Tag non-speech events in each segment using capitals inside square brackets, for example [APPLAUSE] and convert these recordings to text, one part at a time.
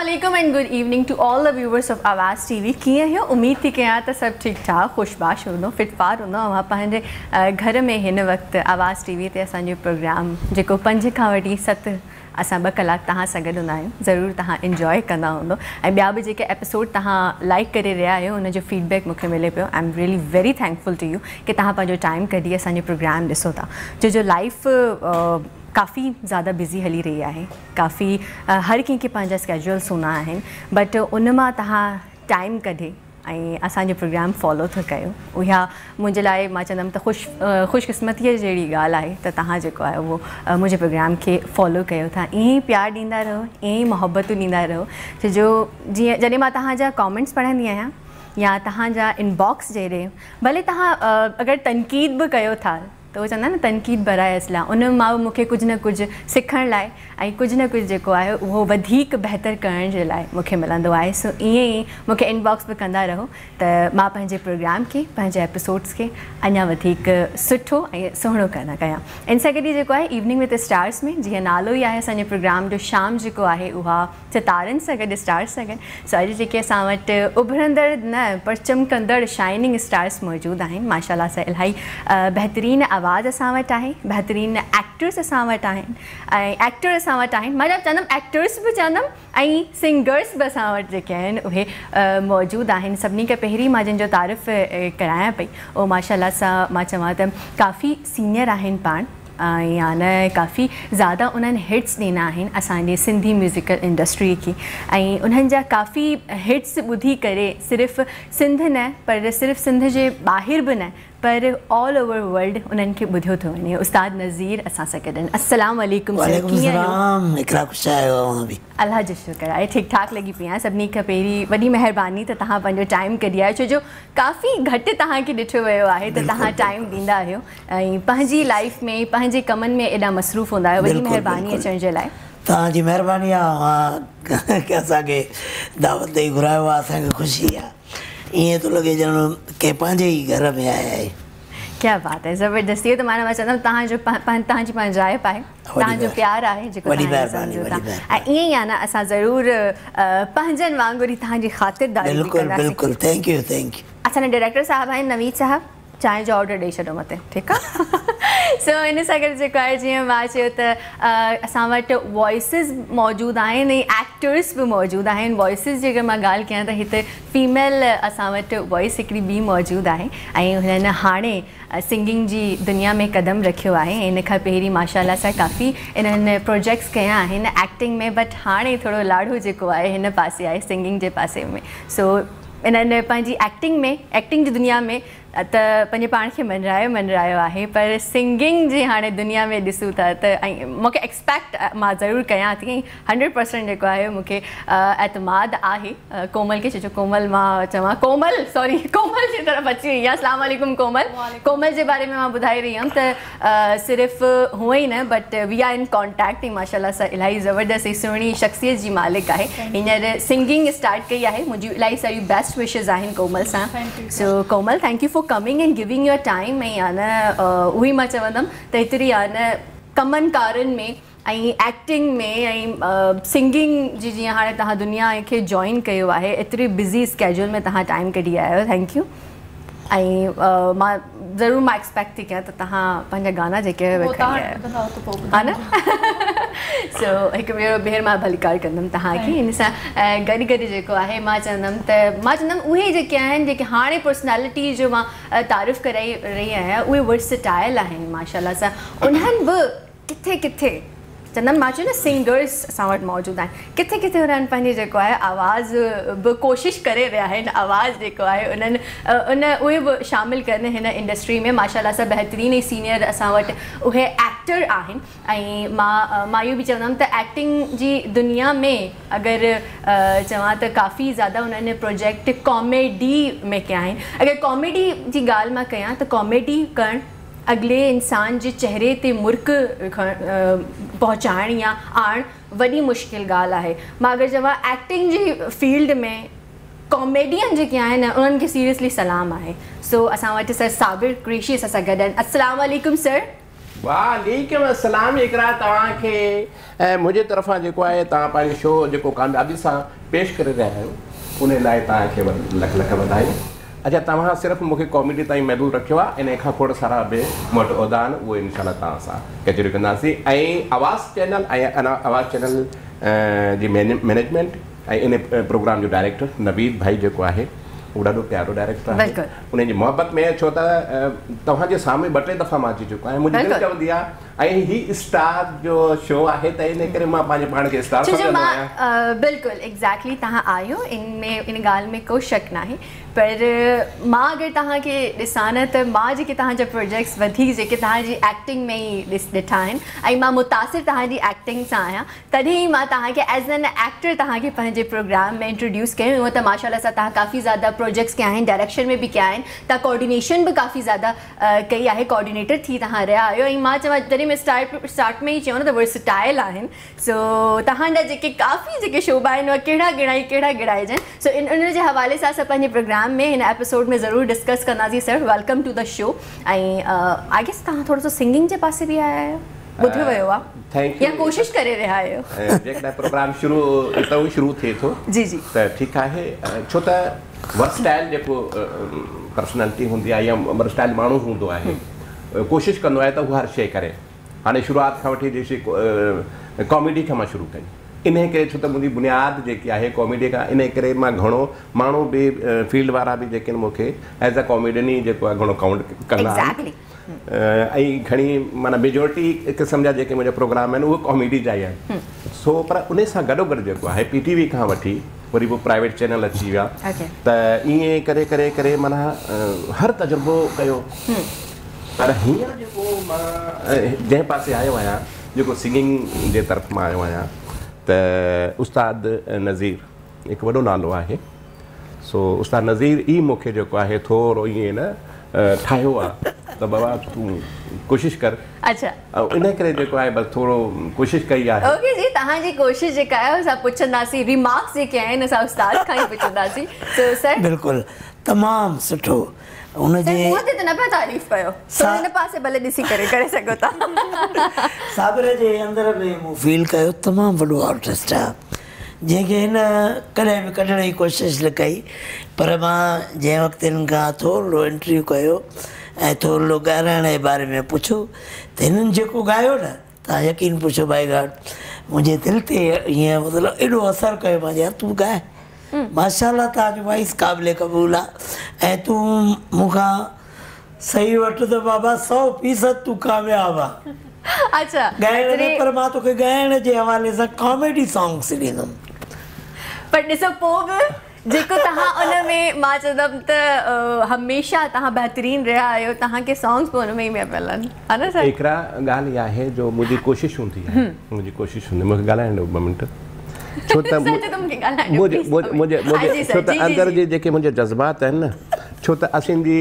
Welcome and good evening to all the viewers of Awaz TV V ڪيئن آهيو اميد ٿي ڪيان ته سڀ ٺيڪ ٺاڪ خشباش هوندو فٽفار هوندو مان پنهنجي گهر ۾ هن وقت آواز ٽي وي تي اسان جو پروگرام جيڪو پنج کان وٺي ست اسان ٻه ڪلاڪ توهان سان گڏ هوندا آهيون ضرور توهان انجواءِ ڪندا هوندو ۽ ٻيا به جيڪي ايپيسوڊ توهان لائيڪ ڪري رهيا آهيو ان جو فيڊ بيڪ مون کي ملي پيو I am really very thankful to you ڪه توهان پنهنجو ٽائيم ڪڍي اسان جو پروگرام ڏسو ٿا. جو جو لائيف काफ़ी ज़्यादा बिज़ी हली रही आहे. काफ़ी हर कंहिंखे पंहिंजा स्केड्यूल्स हूंदा बट उन माँ टाइम कढे ऐं असांजो प्रोग्राम फॉलो था कयो. उहा मुंहिंजे लाइ माँ चवंदमि त ख़ुशि ख़ुशकिस्मतीअ जहिड़ी ॻाल्हि आहे त तव्हां जेको प्रोग्राम खे फॉलो कयो था. ईअं ई प्यारु रहो, ईअं ई मोहबतूं ॾींदा रहो. छो जीअं, जॾहिं माँ कॉमेंट्स पढ़ंदी आहियाँ, या तव्हांजा इनबॉक्स जहिड़े, भले तव्हां अगरि तनक़ीद बि कयो था ته اهو چوندا نه تنقيد برائي اسلا ان مان به مون کي ڪجهه نه ڪجهه سکڻ لاءِ ۽ ڪجهه نه ڪجهه جيڪو آهي اهو وڌيڪ بهتر ڪرڻ جي لاءِ مون کي ملندو آهي. سو ائين ئي مون کي انباڪس به ڪندا رهو ته مان پنهنجي پروگرام کي پنهنجي ايپسوڊس کي اڃا وڌيڪ سٺو ۽ سهڻو ڪندا ڪيان. ان سان گڏ جيڪو آهي ايوننگ ود سٽارس ۾ جيئن نالو ئي آهي اسان جي پروگرام جو شام جيڪو آهي اها ستارن سان گڏ سٽارس سان گڏ سو اڄ جيڪي اسان وٽ اڀرندڙ نه پر چمڪندڙ شائننگ سٽارس موجود آهن ماشالاهه سان الاهي بهترين आवाज़ असां वटि आहे एक्टर्स असां वटि एक्टर असां वटि आहिनि एक्टर्स बि चवंदमि, ऐं सिंगर्स बि असां वटि जेके आहिनि, उहे मौजूदु आहिनि। सभिनी खां तारीफ़ करायां पई, उहो माशाल्लाह सां माँ चवां काफ़ी सीनियर आहिनि पाण या काफ़ी ज़्यादा उन्हनि हिट्स ॾिना आहिनि सिंधी म्यूज़िकल इंडस्ट्री खे। ऐं उन्हनि जा काफ़ी हिट्स ॿुधी करे सिर्फ़ु सिंध न, पर सिर्फ़ु सिंध जे ॿाहिरि बि न پر آل اوور ورلڊ انهن کي ٻڌيو ٿو وڃي. استاد نذير اسان سان گڏ واليڪم الله جو شڪر آهي. ٺيڪ ٺاڪ لڳي پئي آهيان سڀني کان. پهرين وڏي مهرباني ته توهان پنهنجو ٽائيم ڪڍي آيو ڇو جو ڪافي گهٽ توهان کي ڏٺو ويو آهي ته توهان ٽائيم ڏيندا آهيو. ۽ پنهنجي لائيف ۾ پنهنجي ڪمن ۾ ايڏا مصروف هوندا آهيو. وڏي بلڪل، مهرباني بلڪل. اچڻ جي لاءِ. توهان جي مهرباني آهي. مان ڪه [LAUGHS] اسان کي دعوت ڏيئي گهرايو آهي. اسان کي خوشي آهي ائين ٿو لڳي ڄڻ ڪي پنهنجي ئي گهر ۾ آيا آهي. ڪيا بات آهي زبردستي ته معنيٰ مان چوندم توهان جو توهان جي پنهنجائپ آهي توهان جو پيار آهي جيڪو. ۽ ائين ئي آهي نه اسان ضرور پنهنجن وانگر ئي توهان جي خاترداري بلڪل بلڪل ٿينڪ يو ٿينڪ يو اسان جا ڊائريڪٽر صاحب آهن نويد صاحب چانهه جو آرڊر ڏيئي ڇڏو مٿي ٺيڪ آهي سو ان سان گڏ جيڪو آهي جيئن مان چيو ته اسان وٽ وائسس موجود آهن ۽ ايڪٽرس به موجود آهن. وائسس جي اگر مان ڳالهه ڪيان ته هتي فيميل اسان وٽ وائس هڪڙي ٻي موجود آهي. ۽ هنن هاڻي سنگنگ جي دنيا ۾ قدم رکيو آهي. ان کان پهرين ماشالاهه سان ڪافي انهن پروجيڪٽس ڪيا آهن ايڪٽنگ ۾ بٽ هاڻي ٿورو لاڙو جيڪو آهي هن پاسي آهي سنگنگ جي پاسي ۾. سو انهن پنهنجي ايڪٽنگ ۾ ايڪٽنگ جي دنيا ۾ ته پنهنجي پاڻ کي منرايو منرايو آهي. پر سنگنگ جي هاڻي دنيا ۾ ڏسون ٿا ته ۽ مون کي ايڪسپيڪٽ مان ضرور ڪيان ٿي هنڊريڊ پرسينٽ جيڪو آهي مون کي اعتماد آهي. ڪومل کي ڇو ڪومل مان چوان ڪومل سوري [LAUGHS] ڪومل جي طرف اچي وئي آهي اسلام واليڪم ڪومل. ڪومل جي باري ۾ مان ٻڌائي رهي هيم ته صرف هونئن ئي نه but we are in contact ۽ ماشالاهه سان الاهي زبردست ۽ سهڻي شخصيت جي مالڪ آهي. هينئر سنگنگ اسٽارٽ ڪئي آهي. منهنجي الاهي ساريون بيسٽ وشس آهن ڪومل سان. So Komal thank you for for coming and giving your time மையான உய் மச்ச வந்தம் தைத்திரியான கமன் காரன் மே ऐं एक्टिंग में ऐं सिंगिंग जी जीअं हाणे तव्हां दुनिया खे जॉइन कयो आहे एतिरी बिज़ी स्कैड्यूल में तव्हां टाइम कढी आया आहियो थैंक यू ۽ مان ضرور مان ايڪسپيڪٽ ٿي ڪيان ته توهان پنهنجا گانا جيڪي ها. نه؟ سو هڪ ڀيرو ٻيهر مان ڀليڪار ڪندم توهان کي هن سان ا، گڏ گڏ جيڪو آهي مان چوندم ته مان چوندم اهي جيڪي آهن جيڪي هاڻي پرسنيلٽي جو مان تعريف ڪرائي رهي آهيان اهي ورسٽائل آهن ماشالاهه سان. انهن به ڪٿي ڪٿي چوندم مان چيو نه سنگرس اسان وٽ موجود آهن. ڪٿي ڪٿي انهن پنهنجي جيڪو آهي آواز به ڪوشش ڪري رهيا آهن. آواز جيڪو آهي انهن ان اهي به شامل ڪن هن انڊسٽري ۾. ماشالاهه سان بهترين ۽ سينيئر اسان وٽ اهي ايڪٽر آهن. ۽ مان اهو به چوندم ته ايڪٽنگ جي دنيا ۾ اگر چوان ته ڪافي زياده انهن پروجيڪٽ ڪاميڊي ۾ ڪيا آهن. اگر ڪاميڊي جي ڳالهه مان ڪيان ته ڪاميڊي ڪرڻ اڳلي انسان جي چهري تي مرڪ پهچائڻ يا آڻڻ وڏي مشڪل ڳالهه آهي. مان اگر چوان ايڪٽنگ جي فيلڊ ۾ ڪاميڊين جيڪي آهن انهن کي سيريسلي سلام آهي. سو اسان وٽ سر صابر اسان سان گڏ آهن. واليڪم سر. واليڪم اسلام اڪرا توهان کي ۽ منهنجي طرفان جيڪو آهي توهان پنهنجو شو جيڪو ڪاميابي سان پيش ڪري رهيا آهيو ان لاءِ توهان کي لک لک وڌايون اڇا توهان صرف مون کي ڪاميڊي تائين محدود رکيو آهي ان کان کوڙ سارا ٻئي مون وٽ اهدا آهن اهي انشا توهان سان ڪچهري ڪنداسين ۽ آواز چينل ۽ آواز چينل جي ميني مئنيجمينٽ ۽ ان پروگرام جو ڊائريڪٽر نويد ڀائي جيڪو آهي اهو ڏاڍو پيارو ڊائريڪٽر آهي. ان جي محبت ۾ ڇو ته توهان جي سامهون ٻه ٽي دفعا مان اچي چڪو آهيان منهنجي. چوندي آهي ऐं ही स्टार जो शो आहे त इन करे माँ पंहिंजे पाण खे स्टार छो माँ बिल्कुलु एग्ज़ैक्टली तव्हां आहियो इन में इन ॻाल्हि में को शक नाहे. पर माँ अगरि तव्हांखे ॾिसां न त माँ जेके तव्हांजा प्रोजेक्ट्स वधीक जेके तव्हांजी एक्टिंग में ई ॾिस ॾिठा आहिनि ऐं माँ मुतासिर तव्हांजी एक्टिंग सां आहियाँ तॾहिं माँ तव्हांखे एज़ एन एक्टर तव्हांखे पंहिंजे प्रोग्राम में इंट्रोड्यूस कयो. हूअं त माशाल्लाह सां तव्हां काफ़ी ज़्यादा प्रोजेक्ट्स कया आहिनि डायरेक्शन में बि कया आहिनि तव्हां कोऑर्डिनेशन बि काफ़ी ज़्यादा कई आहे कोऑर्डिनेटर थी तव्हां रहिया आहियो. ऐं माँ चवां जॾहिं مين اسٽارٽ اسٽارٽ ۾ ئي چيو نه ته ورسٽائل آهن. سو توهان جا جيڪي ڪافي جيڪي شوڀا آهن اهي ڪهڙا ڪهڙا ئي ڪهڙا ڪهڙا آهن سو ان ان جي حوالي سان اسان پنهنجي پروگرام ۾ هن ايپيسوڊ ۾ ضرور ڊسڪس ڪنداسين sir welcome to the show ۽ I guess توهان ٿورو سو سنگنگ جي پاسي به آيا آهيو؟ ٻڌيو ويو آهي؟ يا ڪوشش ڪري رهيا آهيو؟ جيڪڏهن پروگرام شروع هتان شروع ٿئي ٿو جي جي. ته ٺيڪ آهي. ڇو ته ورسٽائل جيڪو پرسنيلٽي هوندي آهي يا ورسٽائل ماڻهو هوندو آهي ڪوشش ڪندو آهي ته هر شيءِ ڪري هاڻي شروعات کان وٺي جيسي ڪاميڊي کان مان شروع ڪئي. ان ڪري ڇو ته منهنجي بنياد جيڪي آهي ڪاميڊي کان ان ڪري مان گهڻو ماڻهو به فيلڊ وارا به جيڪي آهن مون کي ايز ا ڪاميڊين ئي جيڪو آهي گهڻو ڪائونٽ ڪندا آهن. ۽ گهڻي معنيٰ ميجورٽي قسم جا جيڪي منهنجا پروگرام آهن اهي ڪاميڊي جا ئي آهن. سو پر ان سان گڏوگڏ جيڪو آهي پي ٽي وي کان وٺي وري پوءِ پرائيويٽ چينل اچي ويا. ته ائين ڪري ڪري ڪري معنيٰ هر تجربو ڪيو پر هينئر جيڪو مان جنهن پاسي آيو آهيان جيڪو سنگنگ جي طرف مان آيو آهيان ته استاد نذير هڪ وڏو نالو آهي سو استاد نذير ئي مون کي جيڪو آهي ٿورو ائين نه ٺاهيو آهي ته بابا تون ڪوشش ڪر اڇا ان ڪري جيڪو آهي بس ٿورو ڪوشش ڪئي آهي اوڪي جي توهان جي ڪوشش جيڪا آهي اسان پڇنداسين رمارڪس جيڪي آهن اسان استاد کان ئي پڇنداسين سو سر بلڪل تمام سٺو منهن تي نه پيا تعريف ڪيو هن پاسي ڀلي ڏسي ڪري ڪري سگهو ٿا صابر جي اندر ۾ مون فيل ڪيو تمام وڏو آرٽسٽ آهي جنهن کي هن ڪڏهن به ڪڍڻ جي ڪوشش نه ڪئي پر مان جنهن وقت هنن کان ٿورو انٽرويو ڪيو ۽ ٿورو ڳالهائڻ جي باري ۾ پڇو ته هنن جيڪو ڳايو نه توهان يقين پڇو ڀائي گاڊ منهنجي دل تي ائين مطلب ايڏو اثر ڪيو مان يار تون ڳائي माशाल्लाह तव्हांजो वॉइस क़ाबिल क़बूल ऐं तूं मूंखां सही वठि त बाबा सौ फ़ीसद तूं कामयाबु आहे [LAUGHS] अच्छा ॻाइण पर माँ तोखे ॻाइण जे हवाले सां कॉमेडी सॉन्ग्स ॾींदुमि। पर ॾिसो पोइ बि जेको तव्हां उन में माँ चवंदमि त हमेशह तव्हां बहितरीनु रहिया आहियो तव्हांखे सॉन्ग्स बि उन में ई मिलनि। हा न सर? हिकिड़ा ॻाल्हि आहे जो मुंहिंजी कोशिशि हूंदी आहे मुंहिंजी कोशिशि हूंदी मूंखे ॻाल्हाइण ॾियो ॿ मिंट। ڇو ته ڇو ته اندر جي. جيڪي منهنجي جذبات آهن نه ڇو ته اسان جي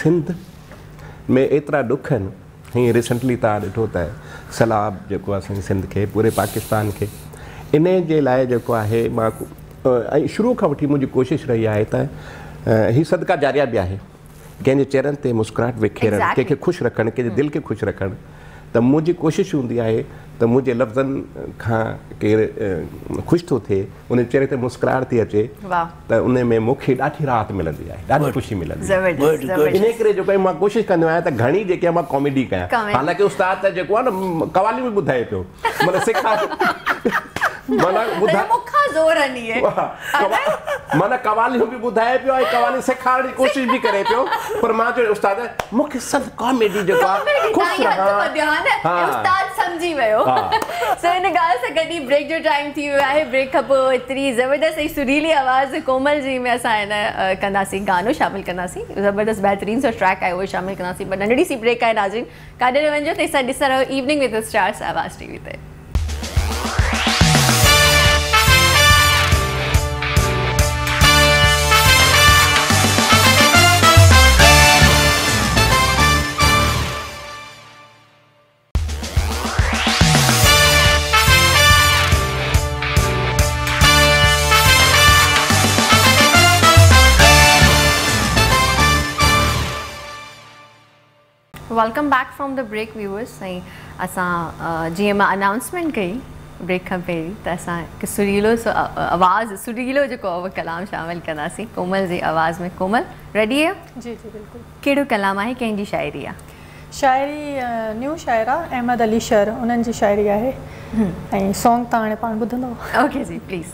سنڌ ۾ ايترا ڏک آهن هيئن رسينٽلي توهان ڏٺو ته سيلاب جيڪو آهي اسان جي سنڌ کي پوري پاڪستان کي ان جي لاءِ جيڪو آهي مان ۽ شروع کان وٺي منهنجي ڪوشش رهي آهي ته ا، هي سدڪا جاريا به آهي ڪنهن جي چيهرن تي مسڪراهٽ وکيرڻ. ڪنهن کي خوش رکڻ ڪنهن جي دل کي خوش رکڻ ته منهنجي ڪوشش هوندي آهي ته منهنجي لفظن کان ڪير خوش ٿو ٿئي ان چهري تي مسڪراهٽ ٿي اچي ته ان ۾ مون کي ڏاڍي راحت ملندي آهي ڏاڍي خوشي ملندي آهي. Good, زبردست. good. ان ڪري جيڪو آهي مان ڪوشش ڪندو آهيان ته گهڻي جيڪي آهي مان ڪاميڊي ڪيان. حالانڪه استاد ته جيڪو آهي نه ڪواليون به ٻڌائي پيو. معنيٰ سيکار معنيٰ ٻڌا پر مون کان زور هلي آهي. ڪوا- معنيٰ ڪواليون به ٻڌائي پيو ۽ ڪواليون سيکارڻ جي ڪوشش به ڪري پيو. پر مان چيو استاد مون کي سڀ ڪاميڊي جيڪو آهي خوش رهان. ها. استاد سمجهي ويو. ها. سو هن ڳالهه سان گڏ ئي بريڪ جو ٽائيم ٿي ويو آهي. بريڪ کان پوءِ ايتري زبردست سريلي آواز ڪومل جي ۾ اسان هن ڪنداسين گانو شامل ڪنداسين. زبردست بهترين سو ٽريڪ آهي اهو شامل ڪنداسين. پر ننڍڙي سي بريڪ آهي ناظرين. ڪاڏي نه وڃجو تيسان ڏسندا رهو evening with stars Awaz TV V تي welcome back from the break viewers ۽ اسان جيئن مان انائنسمينٽ ڪئي بريڪ کان پهرين ته اسان هڪ سريلو آواز سريلو جيڪو آهي اهو ڪلام شامل ڪنداسين ڪومل جي آواز ۾ ڪومل ريڊي آهي جي جي بلڪل ڪهڙو ڪلام آهي ڪنهن جي شاعري آهي شاعري نيو شائرا احمد علي شر انهن جي شاعري آهي ۽ سانگ توهان هاڻي پاڻ ٻڌندو اوڪي جي پليز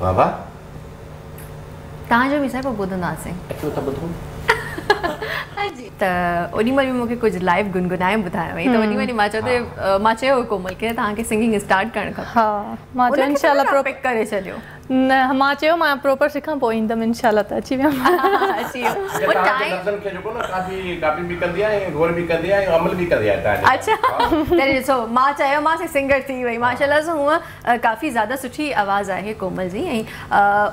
واهه واهه توهان جو به سائين پوءِ ٻڌنداسين اچو ته ٻڌو ته اوڏي مهل به مون کي ڪجهه لائيو گنگنائي ٻڌايو هئي ته اوڏي مهل مان چيو ته مان چيو ڪومل کي توهان کي سنگنگ اسٽارٽ ڪرڻ کپي ڪري ڇڏيو न माँ चयो माँ प्रोपर सिखां पोइ ईंदमि इनशाला त अची वियमि अची वियो वो तव्हांजे टाइम लफ़्ज़नि खे जेको न काफ़ी काफ़ी बि कंदी आहे ऐं गौर बि कंदी आहे ऐं अमल बि कंदी आहे तव्हांजे अच्छा। तॾहिं ॾिसो माँ चयोमांसि सिंगर थी वई माशाल्लाह सां हूअं काफ़ी ज़्यादा सुठी आवाज़ आहे कोमल जी ऐं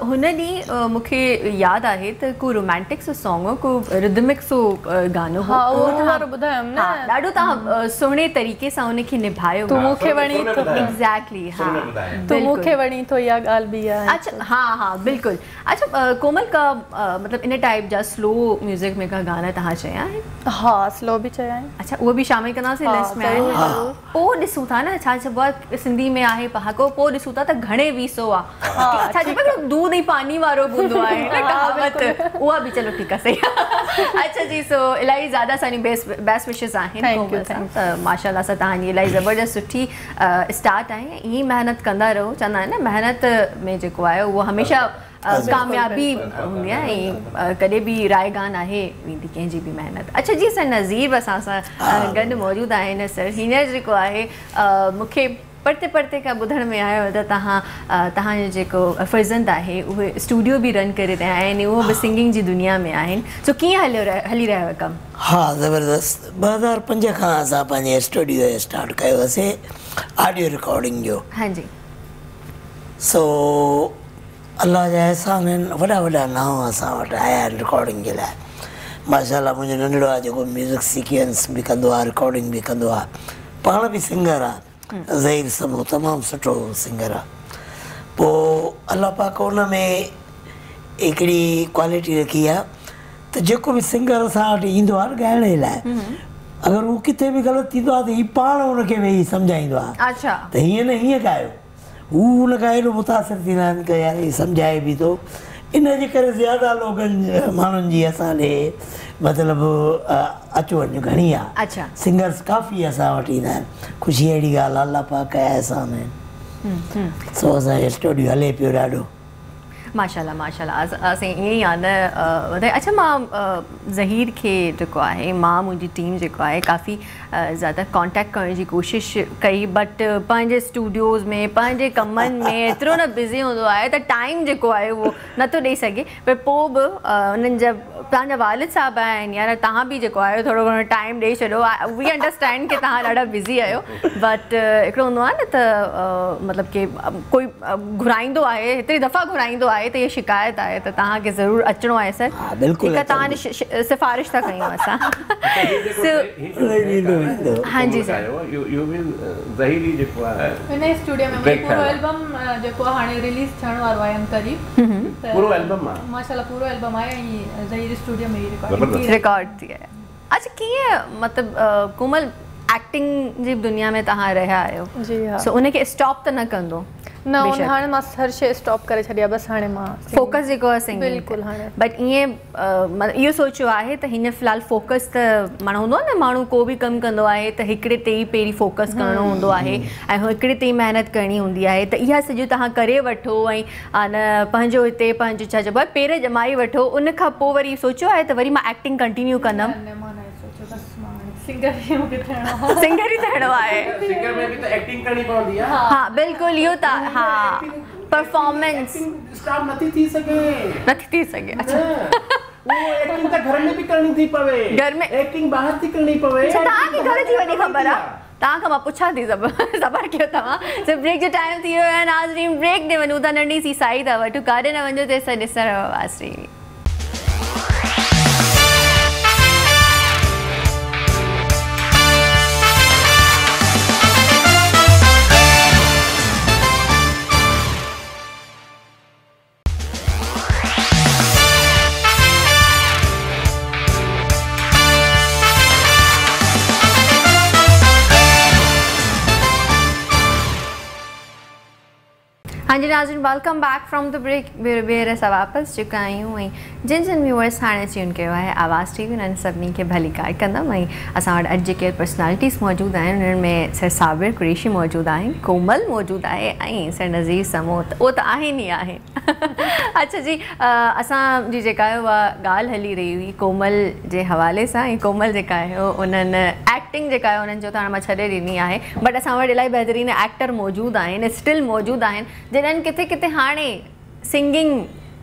हुन ॾींहुं मूंखे यादि आहे त को रोमांटिक सो सॉन्ग हो को रिदमिक सो गानो हो। हा, तव्हां- ॿुधायमि न। ॾाढो तव्हां सुहिणे तरीक़े सां उनखे निभायो तूं हुआ। मूंखे वणी में तो ॿुधायो। एग्ज़ैक्टली हा। में तूं मूंखे वणी तो इहा ॻाल्हि बि आहे अच्छा हाँ हाँ बिल्कुल। अच्छा कोमल का मतलब इन टाइप जा स्लो म्यूज़िक में का गाना तव्हां चया आहिनि हा स्लो बि चया आहिनि अच्छा उहो बि शामिल कंदासीं हा, लिस्ट में ज़रूरु, आहिनि ज़रूरु। ॾिसूं था न छा चइबो आहे सिंधी में आहे पहाको पोइ ॾिसूं था त घणे वीसो आहे छा चइबो दूध ऐं पानी वारो हूंदो आहे न कहावत। उहा बि चलो ठीकु आहे सही। अच्छा जी सो इलाही ज़्यादा असांजी बेस्ट बेस्ट विशिस आहिनि Thank you, कोमल सां त माशाल्लाह सां तव्हांजी इलाही ज़बरदस्त सुठी स्टार्ट आहे ईअं ई महिनत कंदा रहो चवंदा आहिनि न महिनत में जेको آهي اهو هميشه ا، ڪاميابي هوندي آهي ۽ ڪڏهن به رايگان آهي ويندي ڪنهن جي به محنت. اڇا جي سر نذير اسان سان گڏ موجود آهن سر هينئر جيڪو آهي مون کي پرتي پرتي کان ٻڌڻ ۾ آيو ته توهان توهان جو جيڪو فرزند آهي اهي اسٽوڊيو به رن ڪري رهيا آهن اهو به سنگنگ جي دنيا ۾ آهن. سو ڪيئن هليو هلي رهيو آهي ڪم؟ ها زبردست. ٻه هزار پنج کان اسان پنهنجي اسٽوڊيو اسٽارٽ ڪيوسين آڊيو رڪارڊنگ جو. هان جي سو الله جا احسان آهن وڏا وڏا ناو اسان وٽ آيا آهن رڪارڊنگ جي لاءِ ماشالاهه منهنجو ننڍڙو آهي جيڪو ميوزڪ سيڪوينس به ڪندو آهي رڪارڊنگ به ڪندو آهي پاڻ به سنگر آهي ظهير سموهه تمام سٺو سنگر آهي پوءِ الله پاڪ ان ۾ هڪڙي ڪوالٽي رکي آهي ته جيڪو به سنگر اسان وٽ ايندو آهي ڳائڻ جي لاءِ اگر اهو ڪٿي به غلط ٿيندو آهي ته هيءُ پاڻ ان کي ويهي سمجهائيندو آهي ته هيئن نه هيئن ڳايو هو هن کان ايڏو متاثر ٿيندا آهن ڪه يار سمجهائي به ٿو ان جي ڪري زياده لوگن ماڻهن جي اسان ڏي مطلب اچ وڃ گهڻي آهي اڇا سنگرس ڪافي اسان وٽ ايندا آهن خوشي اهڙي ڳالهه آهي الله پاڪ جا احسان آهن سو اسان جو اسٽوڊيو هلي پيو ڏاڍو ماشالاهه ماشالاهه. اس- ائين ئي ٻڌائي اڇا مان ظهير کي جيڪو آهي مان منهنجي ٽيم جيڪو آهي ڪافي زياده ڪانٽيڪٽ ڪرڻ جي ڪوشش ڪئي بٽ پنهنجي سٽوڊيوز ۾ پنهنجي ڪمن ۾ ايترو نه بزي هوندو آهي ته ٽائيم جيڪو آهي اهو نٿو ڏيئي سگهي. پر پوءِ به انهن جا توهان جا والد صاحب آهن يا توهان به جيڪو آهيو ٿورو گهڻو ٽائيم ڏيئي ڇڏو. وي انڊرسٽينڊ ڪه توهان ڏاڍا بزي آهيو بٽ هڪڙو هوندو آهي نه ته مطلب ڪه ڪوئي گهرائيندو آهي هيتري دفعا گهرائيندو آهي त इहा शिकायत आहे त तव्हांखे ज़रूरु अचिणो आहे सर। हा, बिल्कुलु शि- सिफ़ारिश था कयूं असां। [LAUGHS] हाँ जी, सर। ज़हीरी जेको आहे। हिन स्टूडियो में पूरो एल्बम जेको हाणे रिलीज़ थियण वारो आहे क़रीब पूरो एल्बम आहे। माशाल्लाह पूरो एल्बम आहे ऐं ज़हीर स्टूडियो में ई ज़बरदस्त। रिकॉर्ड थी आहे। अच्छा कीअं मतिलबु कोमल ايڪٽنگ جي دنيا ۾ توهان رهيا آهيو. جي ها. سو ان کي اسٽاپ ته نه ڪندو نه. هاڻي مان هر شيءِ اسٽاپ ڪري ڇڏي آهي بس هاڻي مان singing- فوڪس جيڪو آهي سنگنگ بلڪل هاڻي. بٽ ائين اهو سوچيو آهي ته هينئر في الحال فوڪس ته ماڻهو هوندو آهي نه ماڻهو ڪو به ڪم ڪندو آهي ته هڪڙي تي ئي پهرين فوڪس ڪرڻو هوندو آهي ۽ هو هڪڙي تي ئي محنت ڪرڻي هوندي آهي. ته اها سڄو توهان ڪري وٺو ۽ آ نه پنهنجو هتي پنهنجو ڇا چئبو آهي پير جمائي وٺو. ان کان پوءِ وري سوچيو آهي ته وري مان ايڪٽنگ ڪنٽينيو ڪندم सिंगर ई मूंखे थियणो आहे सिंगर ई थियणो आहे सिंगर में बि त एक्टिंग करणी पवंदी आहे हा। बिल्कुलु इहो त हा। परफॉर्मेंस स्टाफ नथी थी सघे नथी थी सघे अच्छा। उहो एक्टिंग त घर में बि करणी थी पवे। घर में- एक्टिंग ॿाहिरि थी करणी पवे। अच्छा तव्हांखे घर जी वॾी ख़बर आहे तव्हां खां माँ पुछां थी सभु सबर कयो तव्हां सिर्फ़ु ब्रेक जो टाइम थी वियो आहे नाज़रीन ब्रेक ॾे वञूं था नंढी सी साई था वठूं काॾे न वञो तेसि ॾिसण वास्ते welcome back from the break ٻيهر اسان واپس چڪا آهيون جن جن ويوئرس هاڻي ٽيون ڪيو آهي آواز ٽي وي انهن سڀني کي ڀلي ڪار ڪندم ۽ اسان وٽ اڄ جيڪي پرسنيلٽيز موجود آهن انهن ۾ سر صابر ڪريشي موجود آهن ڪومل موجود آهي ۽ سر نذير سمو ته اهو ته آهن ئي آهي اڇا جي اسان جي جيڪا آهي اها ڳالهه هلي رهي هئي ڪومل جي حوالي سان ۽ ڪومل جيڪا آهي انهن ايڪٽنگ جيڪا آهي انهن جو ته هاڻي مان ڇڏي ڏني آهي بٽ اسان وٽ الاهي بهترين ايڪٽر موجود آهن اسٽل موجود آهن जिन्हनि किथे किथे हाणे सिंगिंग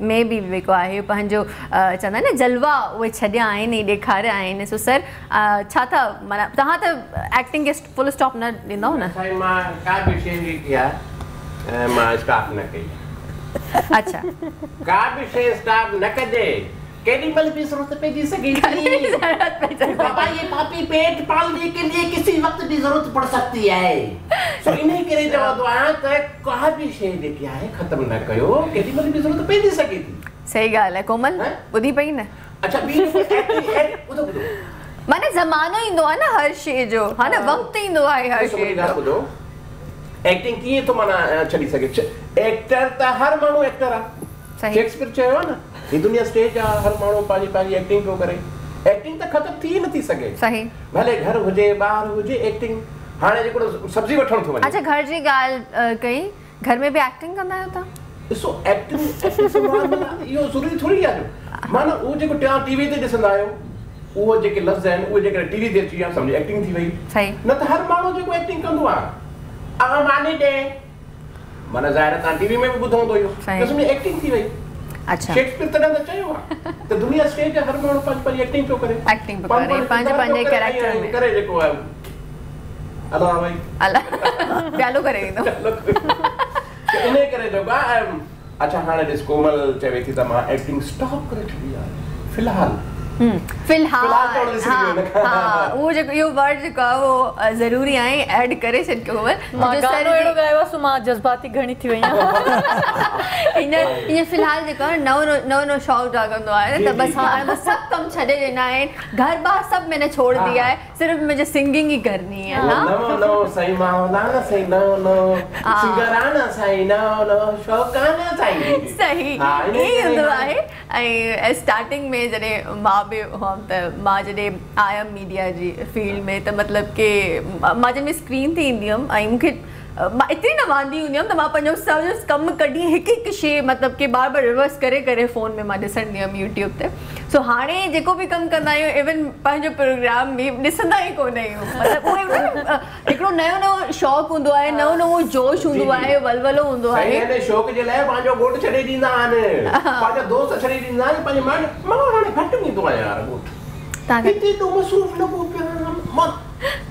में बि जेको आहे। पंहिंजो चवंदा आहिनि न जलवा उहे छॾिया आहिनि ई ॾेखारिया आहिनि। सो सर छा था माना तव्हां त एक्टिंग खे फुल स्टॉप न ॾींदव न? माँ कई। अच्छा। का बि शइ स्टॉप न कजे। कैनिबल भी ज़रूरत पे जी सकेगी। [LAUGHS] बाबा ये पापी पेट पालने के लिए किसी वक्त भी ज़रूरत पड़ सकती है। [LAUGHS] सो इन्हीं के लिए जवाब दुआ तक तो कहा भी शे देखिया है खत्म न कयो कैनिबल भी ज़रूरत पे जी सके थी सही गाल है कोमल बुधी पई न। अच्छा बी बुधो बुधो माने ज़मानो ईंदो आहे न हर शइ जो। हा न हाँ। वक़्तु ईंदो आहे हर तो शइ जो। ॿुधो एक्टिंग कीअं थो माना छॾी सघे एक्टर त हर माण्हू एक्टर आहे शेक्सपियर चयो आहे न। هي دنيا اسٽيج آهي هر ماڻهو پنهنجي پنهنجي ايڪٽنگ پيو ڪري. ايڪٽنگ ته ختم ٿي نٿي سگهي. صحيح. ڀلي گهر هجي ٻاهر هجي ايڪٽنگ هاڻي جيڪو سبزي وٺڻ ٿو وڃي. اڇا گهر جي ڳالهه ڪئي؟ گهر ۾ به ايڪٽنگ ڪندا آهيو توهان؟ ڏسو ايڪٽنگ اهو ضروري ٿوري آهي معنيٰ اهو جيڪو توهان ٽي وي تي ڏسندا آهيو اهو جيڪي لفظ آهن اهي جيڪي ٽي وي تي اچي ويا سمجهو ايڪٽنگ ٿي وئي. صحيح. نه ته هر ماڻهو جيڪو ايڪٽنگ ڪندو آهي اڳا ماني ڏي معنيٰ ظاهر توهان ٽي وي ۾ به ٻڌو هوندو اهو ايڪٽنگ ٿي وئي اڇا. شيڪسپير تڏهن ته چيو آهي ته دنيا اسٽيج آهي هر ماڻهو پنهنجي پنهنجي ايڪٽنگ پيو ڪري؟ Acting پيو ڪري، پنهنجي- پنهنجي ۽۾. ڪري جيڪو آهي الا ڀائي. الله [LAUGHS] پيالو ڪري ايندو ان ڪري جيڪو آهي ۽ اڇا هاڻي ڏس ڪومل چوي ٿي ته مان ايڪٽنگ اسٽاپ ڪري ڇڏي آهي في الحال في الحال هان، اهو جيڪو اهو ورڊ جيڪو آهي اهو ضروري آهي ايڊ ڪري ڇڏ ڪومل مان جو گانو سر اهڙو جي- ڳايو آهي سو مان جذباتي گهڻي ٿي وئي آهيان هينئر هينئر في الحال جيڪو آهي نئون نئون نئون نئون شوق جاڳندو آهي ته بس. هاڻي سڀ ڪم ڇڏي ڏنا آهن گهر بار سڀ مين ني ڇوڙ هان. ديا هي صرف مجهي سنگنگ هي ڪرني هي هان. نئون نئون سائين ماولانا سائين نئون نئون ها. سنگرانا سائين نئون نئون شوقانا سائين. صحيح. ها، ان ائين ئي ڪري هوندو هاڻي- آهي ۽ اسٽارٽنگ ۾ جڏهن مان बि हम त माँ जॾहिं मीडिया जी फ़ील्ड में, त मतिलबु की माँ जॾहिं स्क्रीन ते ईंदी हुअमि ऐं मूंखे माँ एतिरी न वांदी हूंदी हुअमि त माँ पंहिंजो सभु कमु कढी हिकु हिकु शइ, मतिलबु की बार बार रिवर्स करे करे फ़ोन में माँ ॾिसंदी हुअमि यूट्यूब ते। سو هاڻي جيڪو به ڪم ڪندا آهيون ايون پنهنجو پروگرام به ڏسندا ئي ڪونه آهيون. مطلب اهو هڪڙو نيو نيو شوق هوندو آهي نئون نئون جوش هوندو. آهي ولولو هوندو سائين آهي هن شوق جي لاءِ پنهنجو گهوٽ ڇڏي ڏيندا آهن. پنهنجا دوست ڇڏي ڏيندا آهن پنهنجي مان مان هاڻي گهٽ ايندو آهيان يار گهوٽ توهان هتي تو مصروف لڳو پيو آهيان مان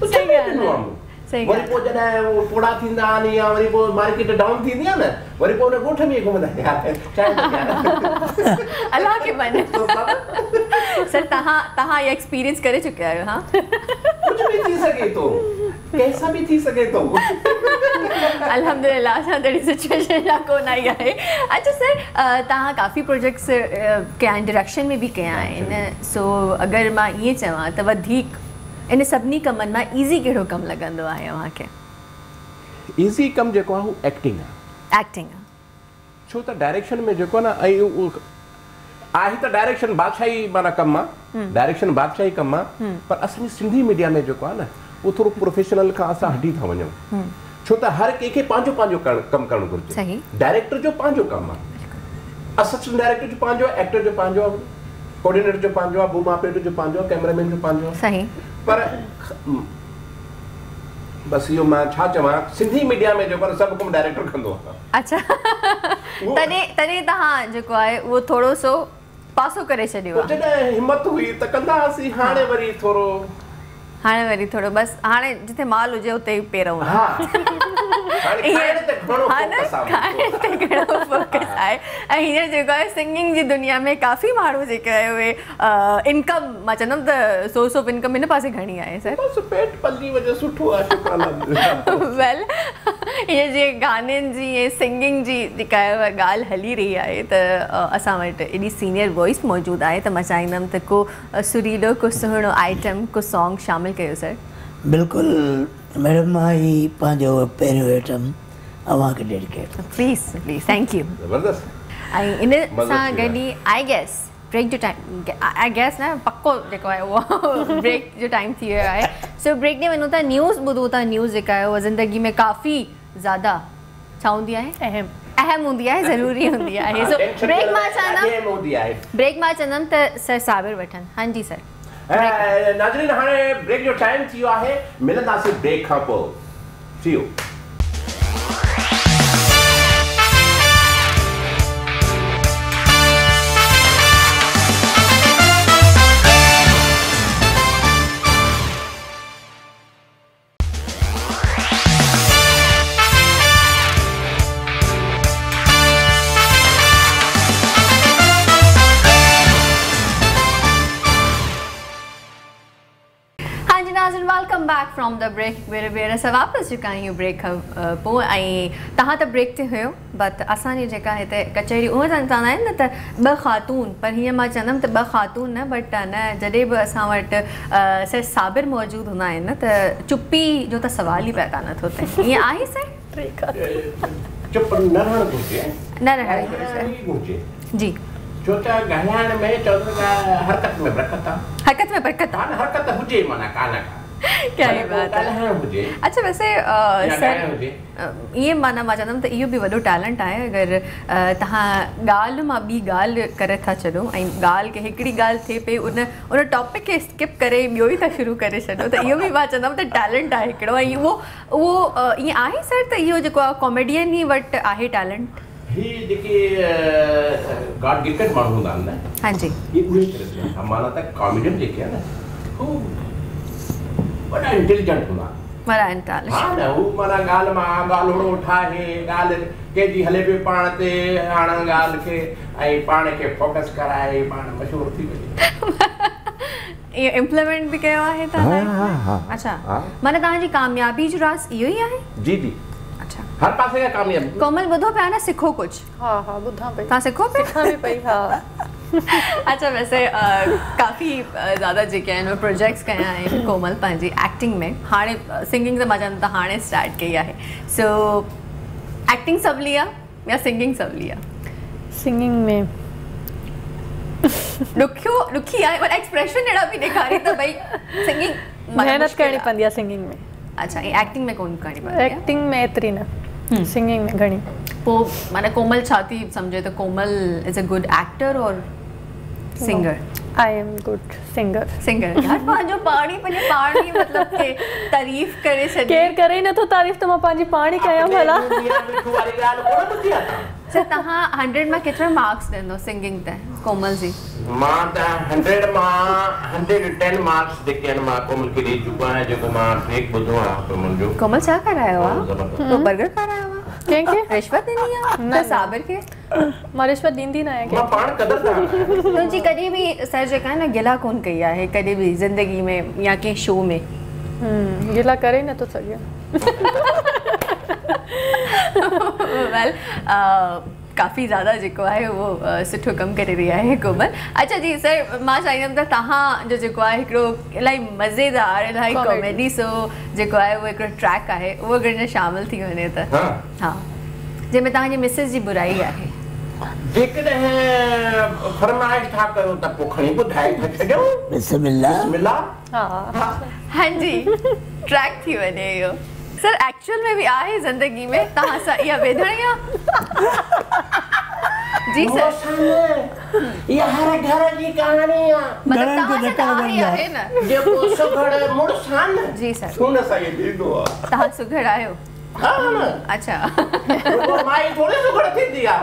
صحيح ڇڏي ڳالهه ڏنو آهي. وري پوءِ جڏهن اهو پوڙا ٿيندا آهن يا وري پوءِ مارڪيٽ ڊائون ٿيندي آهي نه وري پوءِ هن ڳوٺ ۾ گهمندا. الله کي [LAUGHS] بابا، سر توهان توهان اها ايڪسپيرينس ڪري چڪيا آهيو ها؟ ڪجهه به ٿي سگهي ٿو ڪيسا به ٿي سگهي ٿو الهمدللاهه اسان تهڙي سچوئيشن نه ڪونه آئي آهي. اڇا سر ا، توهان ڪافي پروجيڪٽس ڪيا آهن ڊايريڪشن ۾ به ڪيا آهن. سو اگر مان ائين چوان ته وڌيڪ इन सभिनी कमनि माँ ईज़ी कहिड़ो कमु लॻंदो आहे तव्हांखे ईज़ी कमु जेको आहे एक्टिंग आहे एक्टिंग छो त डायरेक्शन में जेको आहे न आहे त डायरेक्शन बादशाही माना कमु आहे डायरेक्शन बादशाही कमु आहे पर असांजी सिंधी मीडिया में जेको आहे न उहो थोरो प्रोफेशनल खां असां हटी था वञूं। छो त हर कंहिंखे पंहिंजो पंहिंजो कमु करणु घुरिजे। डायरेक्टर जो पंहिंजो कमु आहे असिस्टेंट डायरेक्टर जो पंहिंजो आहे एक्टर जो पंहिंजो आहे कोऑर्डिनेटर जो पंहिंजो आहे बूम ऑपरेटर जो पंहिंजो आहे कैमरामैन जो पंहिंजो आहे پر بس اهو مان ڇا چوان سنڌي ميڊيا ۾ جيڪو آهي سڀ ڪم ڊائريڪٽر ڪندو آهي. اڇا. تڏهن تڏهن توهان جيڪو آهي اهو ٿورو سو پاسو ڪري ڇڏيو آهي. جڏهن همت هئي ته ڪندا هئاسين هاڻي وري ٿورو هاڻي وري ٿورو بس هاڻي جٿي مال هجي اتي ئي پير هوندا [LAUGHS] گهڻو فوڪس آهي ۽ هينئر جيڪو آهي سنگنگ جي دنيا ۾ ڪافي ماڻهو جيڪي آهي اهي انڪم مان چوندم ته سورس آف انڪم هن پاسي گهڻي آهي سر بس پيٽ پلي وجهه سٺو آهي شڪر الله ويل هيئن جيئن گانن جي ۽ سنگنگ جي جيڪا آهي اها ڳالهه هلي رهي آهي ته اسان وٽ ايڏي سينيئر وائس موجود آهي ته مان چاهيندم ته ڪو سريلو ڪو سهڻو آئٽم ڪو سانگ شامل ڪيو سر بلڪل ميڊم مان هي پنهنجو پهريون آئٽم اوهان کي dedicate please please thank you زبردست ۽ ان سان گڏ ئي آئي گيس بريڪ جو ٽائيم آئي گيس نه پڪو جيڪو آهي اهو بريڪ جو ٽائيم ٿي ويو آهي سو بريڪ ڏي وڃون ٿا نيوز ٻڌون ٿا نيوز جيڪا آهي اها زندگي ۾ ڪافي زياده ڇا هوندي آهي اهم اهم هوندي آهي ضروري هوندي آهي سو بريڪ مان چوندم بريڪ مان چوندم ته سر صابر وٺن هان جي سر ناظرين هاڻي بريڪ جو ٽائيم ٿي ويو آهي. ملنداسين بريڪ کان پوءِ. See you. Welcome back from the break मेरे ॿेर सां वापसि चुका आहियूं ब्रेक खां पोइ ऐं तव्हां त ब्रेक ते हुयो बट असांजी जेका हिते कचहरी उहे त चवंदा आहिनि न त ॿ ख़ातून पर हीअं माँ चवंदमि त ॿ ख़ातून न बट न जॾहिं बि असां वटि सर साबिर मौजूदु हूंदा आहिनि न त चुप्पी जो त सवाल ई पैदा नथो थिए ईअं आहे सर? आहे चुप न रहणु घुरिजे जी। छो त ॻाल्हाइण में चवंदो हरकत में बरकत आहे हरकत में बरकत हा न हरकत हुजे माना कान का [LAUGHS] क्या ही बात है। अच्छा वैसे या सर ईअं माना माँ चवंदमि त इहो बि वॾो टैलेंट आहे अगरि तव्हां ॻाल्हि माँ ॿी ॻाल्हि करे था छॾो ऐं ॻाल्हि खे हिकिड़ी ॻाल्हि थिए पई उन उन टॉपिक खे स्किप करे ॿियो ई था शुरू करे छॾो त इहो बि माँ चवंदमि त टैलेंट आहे हिकिड़ो ऐं उहो उहो ईअं आहे सर त इहो जेको आहे कॉमेडियन ई वटि आहे टैलेंट ही जेके गॉड गिफ्टेड माण्हू हूंदा आहिनि न हाँ जी। ये उहे करे सघनि था माना त कॉमेडियन जेके आहे न हू बड़ा इंटेलिजेंट हुआ। बड़ा इंटेलिजेंट हाँ ना वो मना गाल मा हाँ, गाल उठा है गाल के जी हले पे पाण ते हाण गाल के आई पाण के फोकस कराए पाण मशहूर थी ये इम्प्लीमेंट भी कयो आहे त अच्छा हाँ। माने जी कामयाबी जो राज़ इहो है जी जी। अच्छा। हर पासे खां कामयाबी कोमल ॿुधो पिया न सिखो कुझु हा हा ॿुधां पई तव्हां सिखो पिया सिखां बि पई हा। अच्छा वैसे अ, काफ़ी ज़्यादा जेके आहिनि प्रोजेक्ट्स कया आहिनि कोमल पंहिंजी एक्टिंग में। हाणे सिंगिंग त माँ चवंदमि त हाणे स्टार्ट कई आहे सो एक्टिंग सवली आहे या सिंगिंग सवली आहे सिंगिंग में। ॾुखियो ॾुखी आहे पर एक्सप्रेशन अहिड़ा बि ॾेखारी त भई सिंगिंग महिनत करणी पवंदी आहे सिंगिंग में। અચ્છા એ એક્ટિંગ મે કોણ ઘણી બધી એક્ટિંગ મે એતરી ના સિંગિંગ મે ઘણી તો મને કોમલ છાતી સમજે તો Komal is a good actor or singer I am good singer singer यार पांजो पाणी पने पाणी मतलब के तारीफ़ करे छडी केयर करे न तो तारीफ़ तो माँ पांजी पाणी कया भला सर तव्हां हंड्रेड माँ केतिरा मार्क्स ॾींदो सिंगिंग ते कोमल जी। माँ त हंड्रेड माँ हंड्रेड टेन मार्क्स जेके आहिनि माँ कोमल खे ॾेई चुको आहियाँ जेको माँ ब्रेक ॿुधो आहे कोमल जो कोमल छा करायो आहे तो बर्गर करायो आहे कंहिंखे रिश्वत ॾिनी आहे न, त। साबिर खे माँ रिश्वत ॾींदी न आहियाँ माँ पाण क़दर तुंहिंजी कॾहिं बि सर जेका आहे न गिला कोन कई आहे कॾहिं बि ज़िंदगी में या कंहिं शो में। हम्म, गिला करे नथो सघे [LAUGHS] ويل ڪافي زياده جيڪو آهي اهو ا، سٺو ڪم ڪري رهي آهي ڪومل. اڇا جي سر مان چاهيندم ته توهان جو جيڪو آهي هڪڙو الاهي مزيدار الاهي Comedy. ڪاميڊي سو جيڪو آهي اهو هڪڙو ٽريڪ آهي اهو اگر هن شامل ٿي وڃي ته. ها. جنهن ۾ توهان جي مسز جي برائي آهي. جيڪڏهن فرمائش ٿا ڪيو ته پوءِ کڻي ٻڌائي ٿا ڇڏيو. بسملاهه. ملا ها. هان. جي ٽريڪ ٿي وڃي اهو सर एक्चुअल में भी आए ज़िंदगी में? या वेदड़िया जी सर ये घर की कहानियाँ मतलब को देखा लगा है ना? देखो सुघड़ मुड़सान जी सर सुन सा ये तो दी दो तहां सुघड़ आयो हाँ? हाँ। अच्छा। वो माई थोड़ी सुघड़ थी दिया।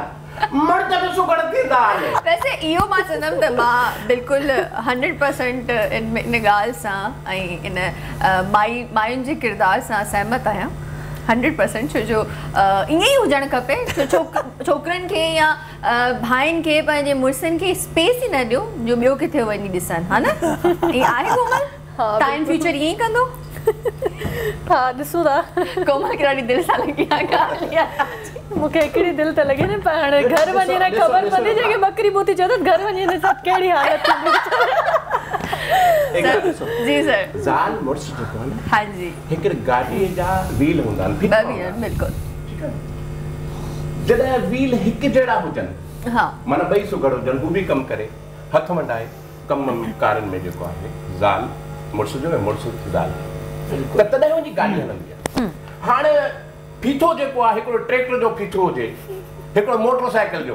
مرد به سگهڙ ٿيندا آهن ويسي اهو مان چوندم ته مان بلڪل هنڊريڊ پرسينٽ ان ان ڳالهه سان ۽ ان مائي ماين جي ڪردار سان سهمت آهيان. هنڊريڊ پرسينٽ ڇو جو ائين ئي هجڻ کپي ڇو ڇوڪ ڇوڪرن کي يا ڀائن کي پنهنجي مڙسن کي اسپيس ئي نه ڏيو جو ٻيو ڪٿي وڃي ڏسن ها نه؟ ائين آهي ڪومل؟ ان فيوچر ائين ئي ڪندو हा ॾिसूं था कोमल खे ॾाढी दिलि सां लॻी आहे ॻाल्हि इहा। मूंखे हिकिड़ी दिलि त लॻे न पर हाणे घर वञी न ख़बर पवंदी। जेके बकरी बूती चयो त घर वञी न सभु कहिड़ी हालत जी सर। ज़ाल मुड़ुस जेको आहे न हाँ जी। हिकिड़ी गाॾीअ जा व्हील हूंदा आहिनि ॿ आहिनि बिल्कुलु। ठीकु आहे जॾहिं व्हील हिकु जहिड़ा हुजनि हा। माना ॿई सुघड़ हुजनि हू बि कमु करे। हथ वंडाए कम कारनि में जेको आहे ज़ाल मुड़ुस जो ऐं मुड़ुस ज़ाल। ته تڏهن وڃي گاڏي هلندي آهي هاڻي فيٿو جيڪو آهي هڪڙو ٽريڪٽر جو فيٿو هجي هڪڙو موٽر سائيڪل جو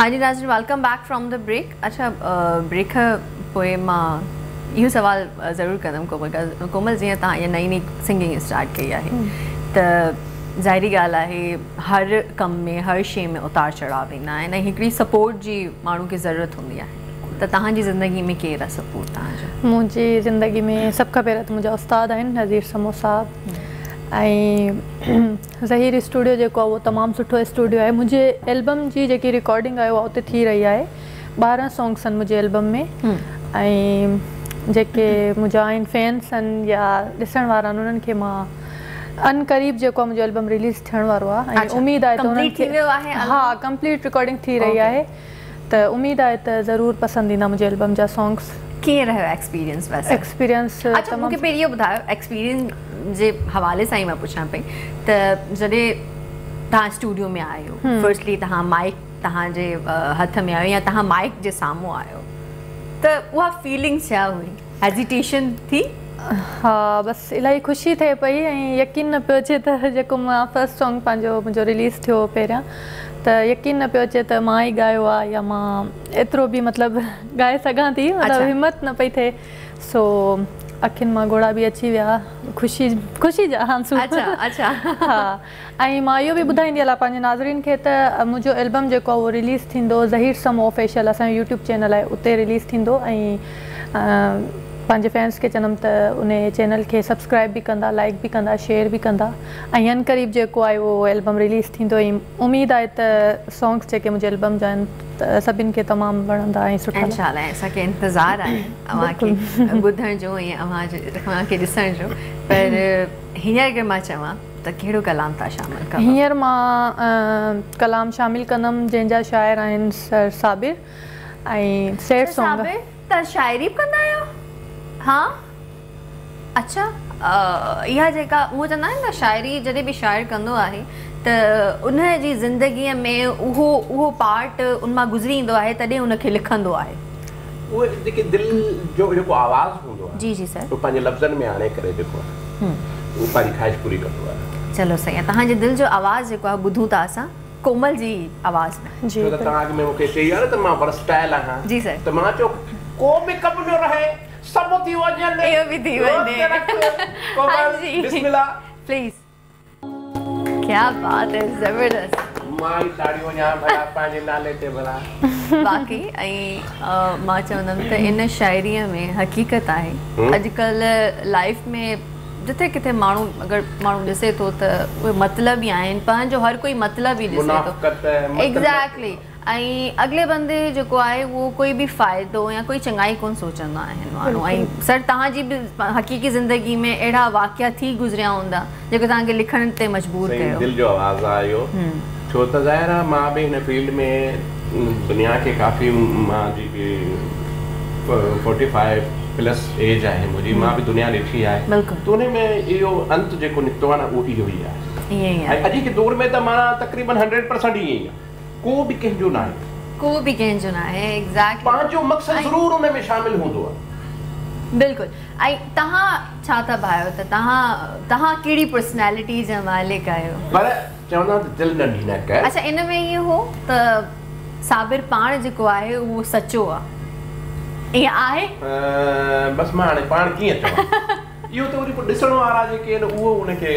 هان جي ناظرين welcome back from the break اڇا بريڪ کان پوءِ مان اهو سوال ضرور ڪندم ڪومل کان ڪومل جيئن توهان ائين نئي نئي سنگنگ اسٽارٽ ڪئي آهي ته ظاهري ڳالهه آهي هر ڪم ۾ هر شيءِ ۾ اتار چڙهاءُ ايندا آهن ۽ هڪڙي سپورٽ جي ماڻهو کي ضرورت هوندي آهي ته توهان جي زندگي ۾ ڪير آهي سپورٽ توهان جو منهنجي زندگي ۾ سڀ کان پهريون ته منهنجا استاد آهن نذير سمو صاحب ۽ [CLEARS THROAT] ظهير اسٽوڊيو جيڪو آهي اهو تمام سٺو اسٽوڊيو آهي. منهنجي البم جي جيڪي رڪارڊنگ آهي اها اتي ٿي رهي آهي. ٻارهن سانگس آهن منهنجي البم ۾.۽ جيڪي منهنجا آهن فينس آهن يا ڏسڻ وارا آهن انهن کي مان ان قريب جيڪو آهي منهنجو البم رليز ٿيڻ وارو آهي. ۽ اميد آهي ته انهن کي؟ ها ڪمپليٽ رڪارڊنگ ٿي رهي Okay. آهي. ته اميد آهي ته ضرور پسند ايندا منهنجي البم جا سانگس ڪيئن رهيو ايڪسپيرينس ايڪسپيرينس اڇا مون کي پهرين اهو ٻڌايو ايڪسپيرينس جي حوالي سان ئي مان پڇان پئي ته جڏهن توهان اسٽوڊيو ۾ آهيو فرسٽلي توهان مائيڪ توهان جي هٿ ۾ آيو يا توهان مائيڪ جي سامهون آيو؟ ته اها فيلنگ ڇا هئي؟ هيجٽيشن ٿي؟ ها بس الاهي خوشي ٿئي پئي ۽ يقين نه پيو اچي ته جيڪو مان فرسٽ سانگ پنهنجو منهنجو رليز ٿيو پهريان ته يقين نه پيو اچي ته مان ئي ڳايو آهي يا مان ايترو به مطلب ڳائي سگهان ٿي. مطلب همت نه پئي ٿئي. سو अखियुनि माँ घोड़ा बि अची विया। ख़ुशी ख़ुशी जा आँसू अच्छा अच्छा। [LAUGHS] हा ऐं माँ इहो बि ॿुधाईंदी हलां पंहिंजे नाज़रीन खे त मुंहिंजो एल्बम जेको आहे उहो रिलीज़ थींदो ज़हीर समो ऑफिशियल असांजो यूट्यूब चैनल आहे उते रिलीज़ थींदो। ऐं پنهنجي فينس کي چوندم ته ان چينل کي سبسڪرائيب به ڪندا لائيڪ به ڪندا شيئر به ڪندا. ۽ ان قريب جيڪو آهي اهو البم رليز ٿيندو ۽ اميد آهي ته سانگس جيڪي منهنجي البم جا آهن ته سڀني کي تمام وڻندا ۽ سٺا. انشالا اسان کي انتظار آهي اوهان کي [LAUGHS] ٻڌڻ جو ۽ اوهان کي ڏسڻ جو. پر هينئر اگر مان چوان ته ڪهڙو ڪلام ٿا شامل ڪيو؟ هينئر مان ڪلام شامل ڪندم جنهن جا شاعر آهن سر صابر ۽ سيڊ سانگ توهان شاعري به ڪندا آهيو ها؟ اڇا ا، اها جيڪا اهو چوندا آهن نه شاعري جڏهن به شاعر ڪندو آهي ته ان جي زندگيءَ ۾ اهو اهو پارٽ ان مان گذري ايندو آهي تڏهن ان کي لکندو آهي. اهي جيڪي دل جو جيڪو آواز هوندو آهي جي جي سر. اهو پنهنجي لفظن ۾ آڻي ڪري جيڪو آهي اهو پنهنجي خواهش پوري ڪندو آهي. چلو صحيح آهي. توهان جي دل جو آواز جيڪو آهي ٻڌون ٿا اسان ڪومل جي آواز. ۾ جي ڇو ته توهان کي ۾ مون کي چئي آهي نه ته مان ورسٽائل آهيان جي سر. ته مان چيو ڪو به ڪم نه رهي سڀ ٿي وڃن اهو به ٿي وڃي. روز رک، ڪومل، هان جي. بسملاهه پليز ڪيا بات هي زبردست مان ئي تاڙي وڃان ڀلا پنهنجي نالي تي ڀلا باقي ۽ ا، مان چوندم ته ان شائريءَ ۾ حقيقت آهي. اڄڪلهه لائيف ۾ جٿي ڪٿي ماڻهو اگر ماڻهو ڏسي ٿو ته اهي مطلب ئي آهن پنهنجو هر ڪوئي مطلب ئي ڏسي ٿو ايگزيڪٽلي ۽ اڳلي بندي جيڪو آهي اهو ڪوئي به فائدو يا ڪوئي چڱائي ڪونه سوچندا آهن ماڻهو. ۽ سر توهان جي به حقيقي زندگي ۾ اهڙا واقيا ٿي گذريا هوندا جيڪو توهان کي لکڻ تي مجبور صحيح ڪيو؟ دل جو آواز اهو. ڇو ته ظاهر آهي مان به هن فيلڊ ۾ دنيا کي ڪافي مان جيڪي فورٽي فائيو پلس ايج آهي منهنجي مان به دنيا ڏٺي آهي. ته ان ۾ اهو انت جيڪو نڪتو آهي نه اهو اهو ئي آهي. اڄ ڪي دور ۾ ته معنيٰ تقريبن هنڊريڊ پرسينٽ ائين ئي آهي ڪو به ڪنهن جو نه آهي. ڪو به ڪنهن جو نه آهي ايگزيڪٽلي پنهنجو مقصد ضرور ان ۾ شامل هوندو آهي. بلڪل. ۽ توهان ڇا ٿا ڀايو ته توهان توهان ڪهڙي پرسنيلٽي جا مالڪ آهيو؟ پر چوندا ته دل نه ڪر اڇا ان ۾ اهو هو ته صابر پاڻ جيڪو آهي اهو سچو آهي. ائين آهي؟ بس مان هاڻي پاڻ ڪيئن چوان [LAUGHS] اهو ته وري پوءِ ڏسڻ وارا جيڪي آهن اهو ان کي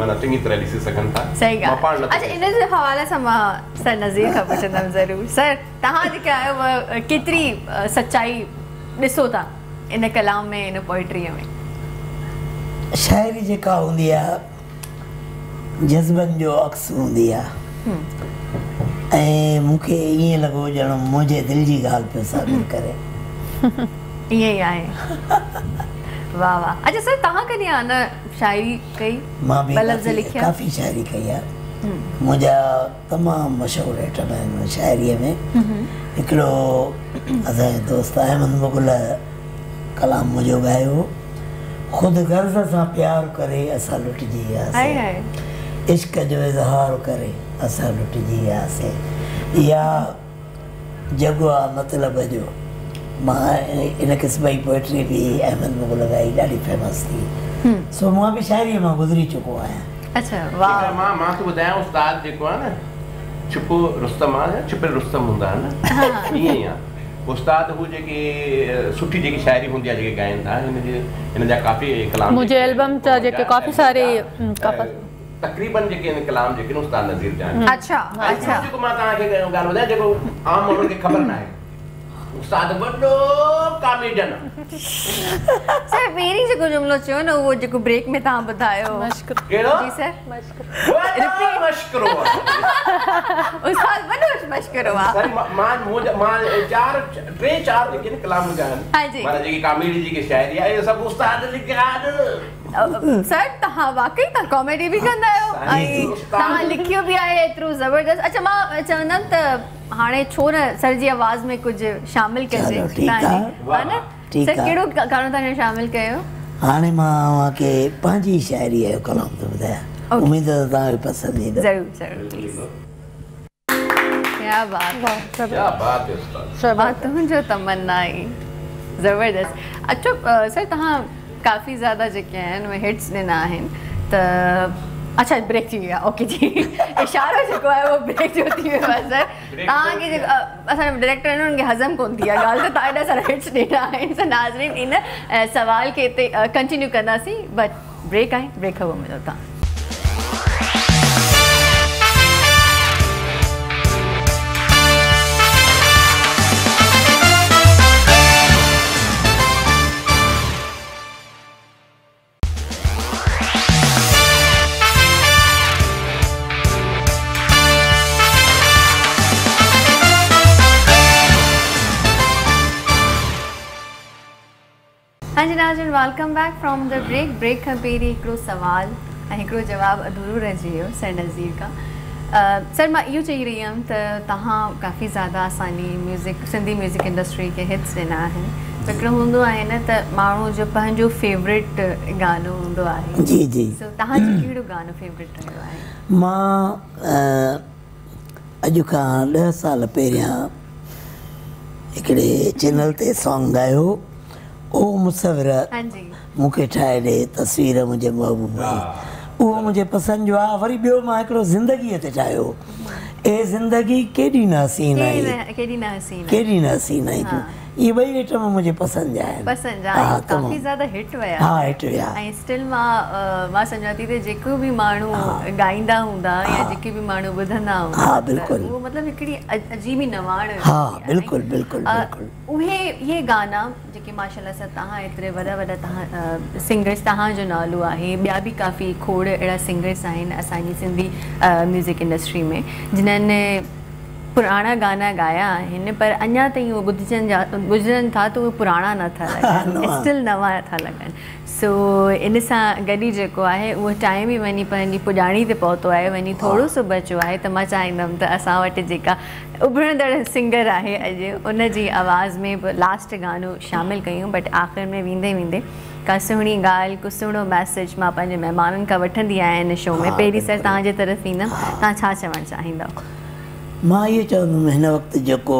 معنيٰ چڱي طرح ڏسي سگهن ٿا صحيح ڳالهه اڇا ان جي حوالي سان مان سر نذير کان پڇندم ضرور سر توهان جيڪي آهيو اها ڪيتري ا، سچائي ڏسو ٿا ان ڪلام ۾ ان پوئٽريءَ ۾ شاعري جيڪا هوندي آهي جزبن جو اڪس هوندي آهي ۽ مون کي ائين لڳو ڄڻ منهنجي دل جي ڳالهه پيو ثابت ڪري ائين ئي آهي वाह वाह। अच्छा सर तव्हां कॾहिं आहे न शाइरी कई माँ बि काफ़ी लिखिया काफ़ी शाइरी कई आहे मुंहिंजा तमामु मशहूरु आइटम आहिनि शाइरीअ में। हिकिड़ो असांजो दोस्त अहमद मुगल कलाम मुंहिंजो ॻायो हो। ख़ुदि गर्ज़ सां प्यार करे असां लुटिजी वियासीं इश्क जो इज़हार करे असां लुटिजी वियासीं इहा जगवा मतिलब जो مان ان قسم جي پوئٽري به احمد مغل ڳائي ڏاڍي فيمس ٿي سو مان به شائريءَ مان گذري چڪو آهيان اڇا واهه مان مان ٿو ٻڌايان استاد جيڪو آهي نه ڇپو رستم آهي ڇپي رستم هوندا آهن ائين ئي آهي استاد هو جيڪي سٺي جيڪي شاعري هوندي آهي جيڪي ڳائين ٿا هن جي هن جا ڪافي ڪلام منهنجي البم جا جيڪي ڪافي ساري، تقريبن جيڪي آهن ڪلام جيڪي آهن استاد نذير جا آهن اڇا اڇا جيڪو مان توهان کي ڳالهه ٻڌايان جيڪو عام ماڻهن کي خبر نه آهي استاد وڏو ڪاميڊين آهي سر پهرين جيڪو جملو چيو نه اهو جيڪو بريڪ ۾ توهان ٻڌايو مشڪ ڪهڙو جي سر وڏو مشڪرو آهي استاد وڏو مشڪرو آهي سائين، مان مان منهنجا- مان چار ٽي چار جيڪي آهن ڪلام منهنجا هان جي. آهن معنيٰ جيڪي ڪاميڊي جيڪي شاعري آهي اهي سڀ استاد لکيا آهن ا، سر توهان واقعي توهان ڪاميڊي به ڪندا آهيو ۽. توهان لکيو به آهي ايترو زبردست. اڇا مان چوندم ته هاڻي ڇو نه سر جي آواز ۾ ڪجهه شامل ڪجي؟ سر. ڪهڙو گانو توهان شامل ڪيو؟ هاڻي مان توهان کي پنهنجي شاعري جو ڪلام ٿو ٻڌايان. اميد آهي ته توهان کي پسند ايندو ضرور ضرور ڪيا بات ڪيا بات هي تنهنجو تمنا آئي زبردست. اڇا سر توهان ڪافي زياده جيڪي آهن اهي هٽس ڏنا آهن. ته अच्छा ब्रेक वियो ओके जी। इशारो जेको आहे उहो ब्रेक जो थी वियो आहे सर तव्हांखे जेको डायरेक्टर आहिनि उन्हनि खे हज़म कोन थी आहे ॻाल्हि त तव्हां एॾा सारा हिट्स ॾिना आहिनि त नाज़रीन इन सवाल खे हिते कंटिन्यू कंदासीं बट ब्रेक आहे ब्रेक खां पोइ मिलो तव्हां هان جي ناظرين welcome back from the break break کان پهرين هڪڙو سوال ۽ هڪڙو جواب اڌورو رهجي ويو سر نذير کان سر مان اهو چئي رهي هيم ته توهان ڪافي زياده اسان جي ميوزڪ سنڌي ميوزڪ انڊسٽري کي هٽس ڏنا آهن هڪڙو هوندو آهي نه ته ماڻهو جو پنهنجو فيوريٽ گانو هوندو آهي جي جي سو توهان جو ڪهڙو گانو فيوريٽ رهيو آهي مان ا، اڄ کان ڏهه سال پهريان هڪڙي چينل تي سانگ ڳايو او مسور مون کي ٺاهي ڏي تصوير منهنجي محبوب جي اهو منهنجي پسند جو آهي وري ٻيو مان هڪڙو زندگيءَ تي ٺاهيو اي زندگي ڪيڏي نه حسين آهي ڪيڏي نه- حسين آهي. ڪيڏي نه حسين آهي ها. اهي ٻئي آئٽم منهنجي پسند جا آهن پسند جا ها، ڪافي. زياده هٽ ويا ها هٽ ويا ۽ اسٽل مان مان سمجهان ٿي ته جيڪو به ماڻهو ڳائيندا هوندا يا جيڪي به ماڻهو ٻڌندا هوندا ها، بلڪل. اهو مطلب هڪڙي ا- عجيب ئي نواڻ ها. بلڪل بلڪل بلڪل اهي اهي گانا جيڪي ماشالاهه سان توهان ايتري وڏا وڏا توهان سنگرس توهان جو نالو آهي ٻيا به ڪافي کوڙ اهڙا سنگرس آهن اسان جي سنڌي ميوزڪ انڊسٽري ۾ جنهن پراڻا گانا ڳايا آهن پر اڃا تائين اهي ٻڌجن جا ٻڌجن ٿا ته اهي پراڻا نٿا [LAUGHS] لڳن. اسٽل نوان نٿا لڳن. سو ان سان گڏ ئي جيڪو آهي اهو ٽائيم ئي وڃي پنهنجي پڄاڻي تي پهتو آهي وڃي ٿورو سو بچيو آهي. ته مان چاهيندم ته اسان وٽ جيڪا اڀرندڙ سنگر آهي اڄ ان جي آواز ۾ به لاسٽ گانو شامل ڪيون بٽ آخر ۾ ويندي ويندي ڪا سهڻي ڳالهه ڪو سهڻو ميسيج مان پنهنجي مهمانن کان وٺندي آهيان ان شو ۾. پهرين سر. توهان جي طرف ايندم. توهان ڇا چوڻ چاهيندؤ مان اهو چوندم هن وقت جيڪو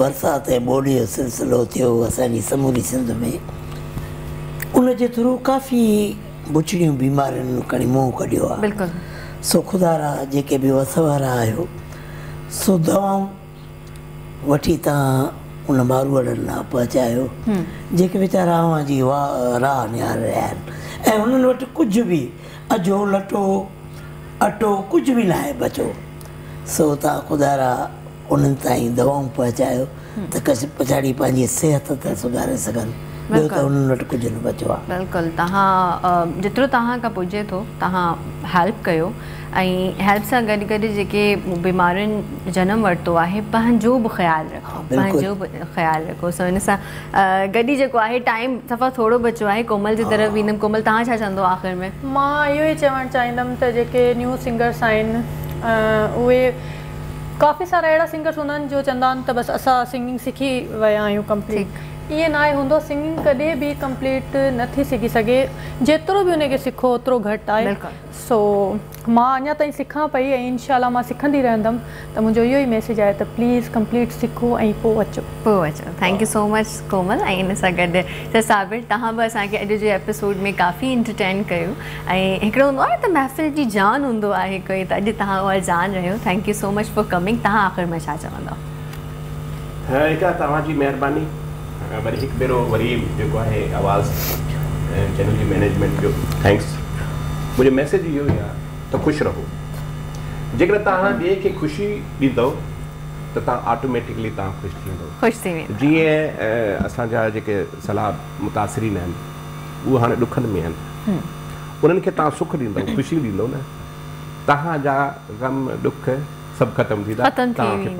برسات ۽ ٻوڏيءَ جو سلسلو ٿيو اسان جي سموري سنڌ ۾ ان جي ٿرو ڪافي بڇڙيون بيمارين کڻي منهن ڪڍيو آهي. بلڪل. سو خدارا جيڪي به وس وارا آهيو سو دوائون وٺي توهان ان مارو وارن لاءِ پهچايو. جيڪي ويچارا جي واهه راهه نهاري رهيا آهن. ۽ انهن وٽ ڪجهه به اجو لٽو اٽو ڪجهه به نه آهي بچو سو توهان خدارا انهن تائين دوائون پهچايو ته ڪس پڇاڙي پنهنجي صحت ٿا سڌاري سگهن. ٻيو ته انهن وٽ ڪجهه نه بچو آهي. بلڪل. توهان جيترو توهان کان پڄي ٿو توهان هيلپ ڪيو. ۽ هيلپ سان گڏ گڏ جيڪي بيمارين جنم ورتو آهي پنهنجو به خيال رکو. پنهنجو به خيال رکو. سو هن سان گڏ ئي جيڪو آهي ٽائيم صفا ٿورو بچو آهي. ڪومل جي طرف ايندم ڪومل توهان ڇا چوندو آخر ۾؟ مان اهو ئي چوڻ چاهيندم ته جيڪي نيو سنگرس آهن اهي ڪافي سارا اهڙا سنگرس هوندا آهن جو چوندا آهن ته بس اسان سنگنگ سکي ويا آهيون ڪمپليٽ ائين نه آهي هوندو سنگنگ ڪڏهن به ڪمپليٽ نٿي سکي سگهي. جيترو به ان کي سکو اوترو گهٽ آهي. سو مان اڃا تائين سکان پئي ۽ انشالا مان سکندي رهندم. ته منهنجو اهو ئي ميسيج آهي ته پليز ڪمپليٽ سکو ۽ پوءِ اچو. پوءِ اچو. ٿينڪ يو سو مچ ڪومل. ۽ هن سان گڏ ته صابر توهان به اسان کي اڄ جي ايپيسوڊ ۾ ڪافي انٽرٽين ڪيو. ۽ هڪڙو هوندو آهي ته محفل جي جان هوندو آهي ڪوئي ته اڄ توهان اها جان رهيو. Thank you so much for coming توهان آخر ۾ ڇا چوندؤ؟ هڪ توهان جي مهرباني हिकु वरी जेको आहे आवाज़ ऐं चैनल जी मैनेजमेंट जो थैंक्स मुंहिंजो मैसेज इहो ई आहे त ख़ुशि रहो। जेकर तव्हां ॿिए खे ख़ुशी ॾींदव त तव्हां ऑटोमेटिकली तव्हां ख़ुशि थींदव ख़ुशि थी वेंदो जीअं असांजा जेके सलाह मुतासिरीन आहिनि उहे हाणे ॾुखनि में आहिनि उन्हनि खे तव्हां सुख ॾींदव ख़ुशी ॾींदव न। तव्हांजा गम ॾुख سڀ ختم ٿيندا ٿي توهان کي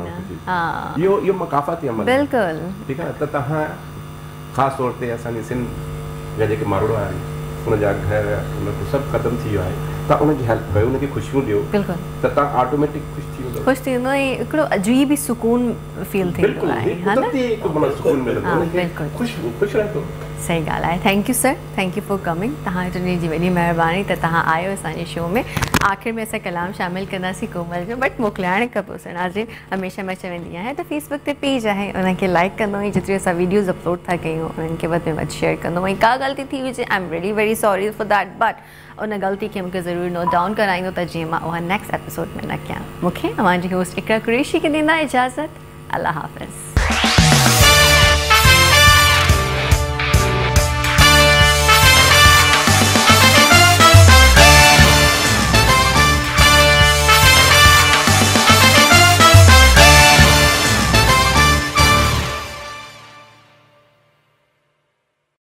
اهو اهو مڪافاتي عمل. بلڪل ٺيڪ آهي ته توهان خاص طور تي اسان جي سنڌ جا جيڪي ماڻهو آهن ان جا گهر سڀ ختم ٿي ويو آهي توهان ان جي هيلپ ڪيو ان کي خوشيون ڏيو بلڪل ته توهان آٽوميٽڪ خوش ٿي ويندو خوش ٿي ويندو ۽ هڪڙو عجيب ئي سڪون فيل ٿيندو بلڪل آهي هڪ ها نه قدرتي هڪ معنيٰ سڪون ملندو ها، ان کي بلڪل. خوش خوش رهندو सही ॻाल्हि आहे thank you sir thank you for coming तव्हां जी वॾी महिरबानी, त आयो असांजे शो में। आख़िर में असां कलाम शामिलु कंदासीं कोमल जो बट मोकिलाइण खां पोइ सर नाज़रीन हमेशह माँ चवंदी आहियाँ त फेसबुक ते पेज आहे उनखे लाइक कंदो ऐं जेतिरी असां वीडियोज़ अपलोड था कयूं उन्हनि खे में वधि शेयर कंदो ऐं का ग़लती थी हुजे I am very very sorry for that but उन ग़लती खे मूंखे ज़रूरु नोट डाउन कराईंदो त जीअं माँ उहा नेक्स्ट एपिसोड में न कयां। मूंखे तव्हांजी होस्ट इकरा कुरेशी खे ॾींदा इजाज़त। अलाह हाफ़िज़।